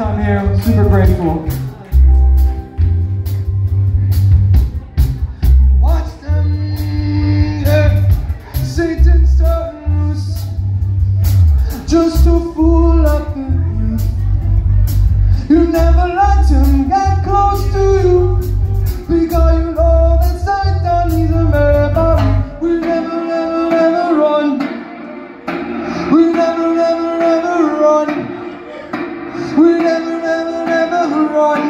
time here. I'm super grateful. Just to fool up the. You never love. one